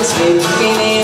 I've been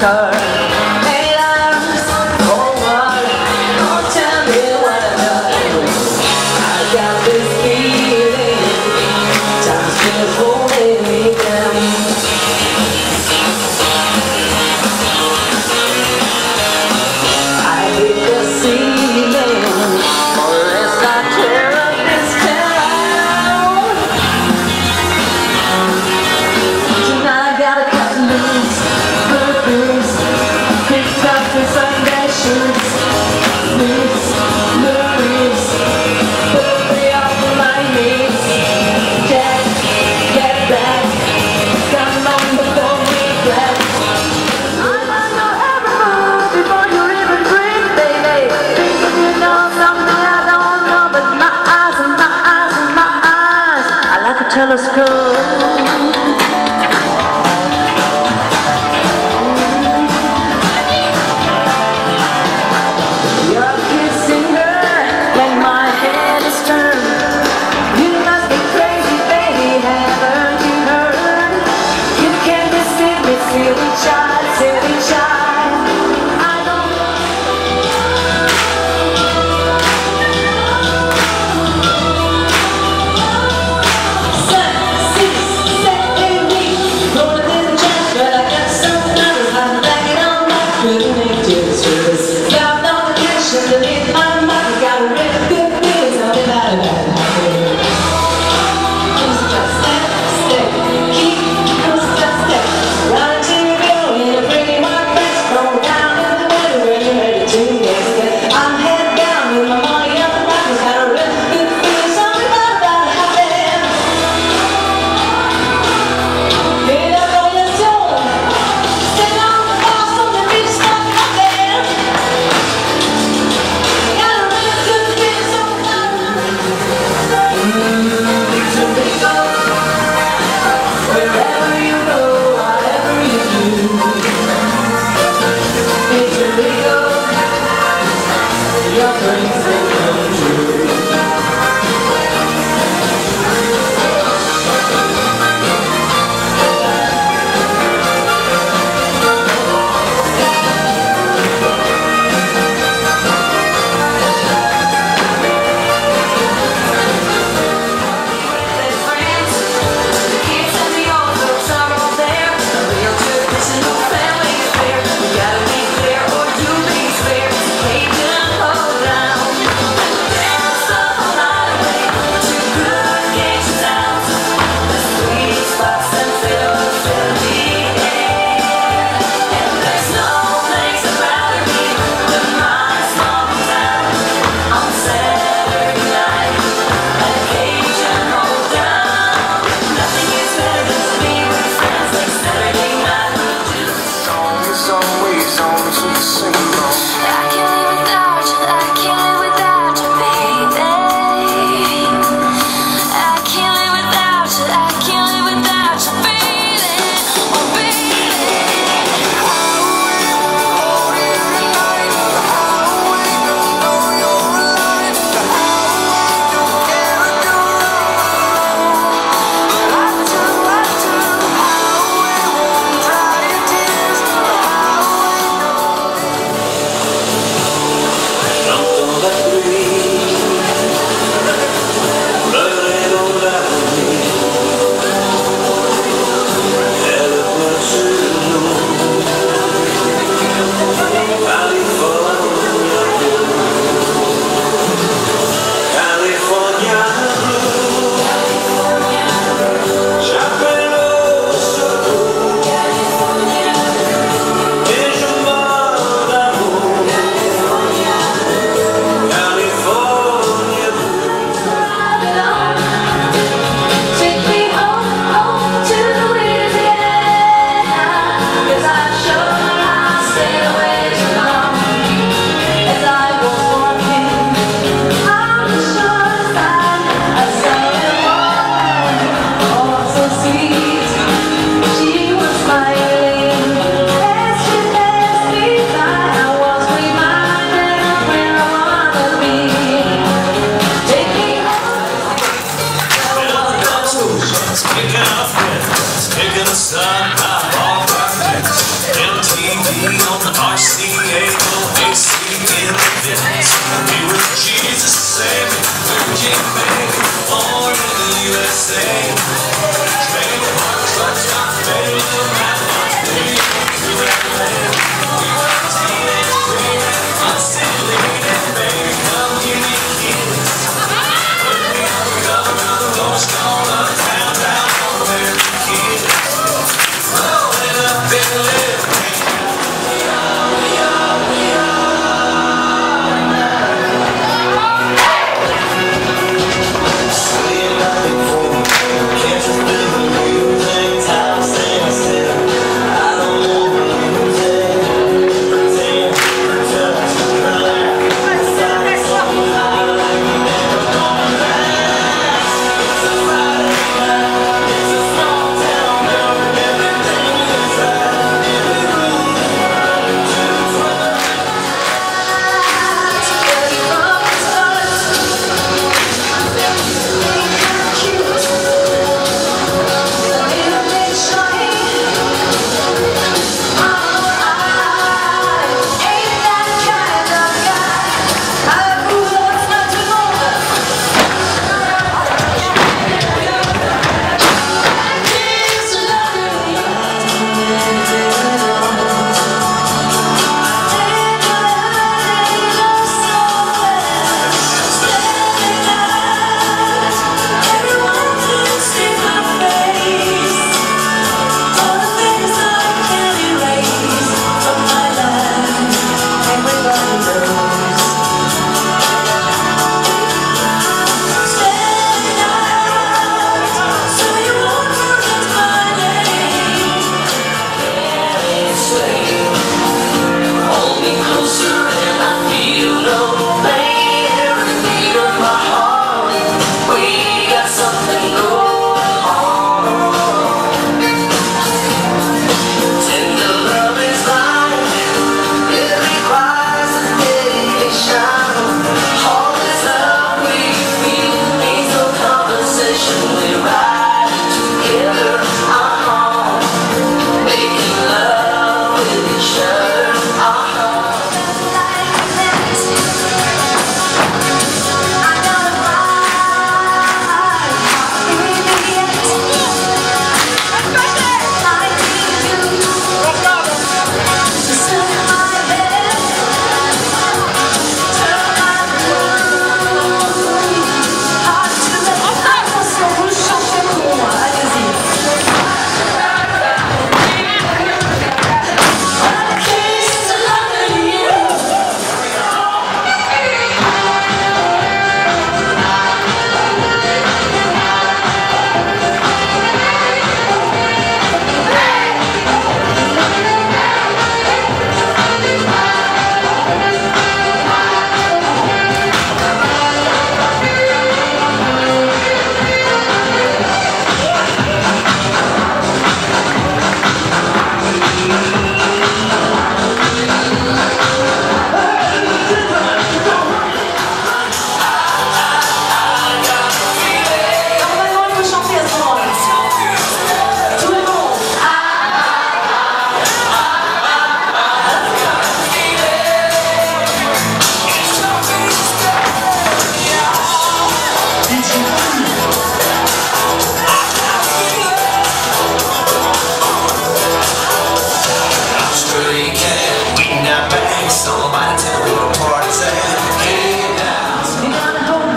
갈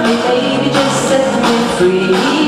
Baby, just set me free.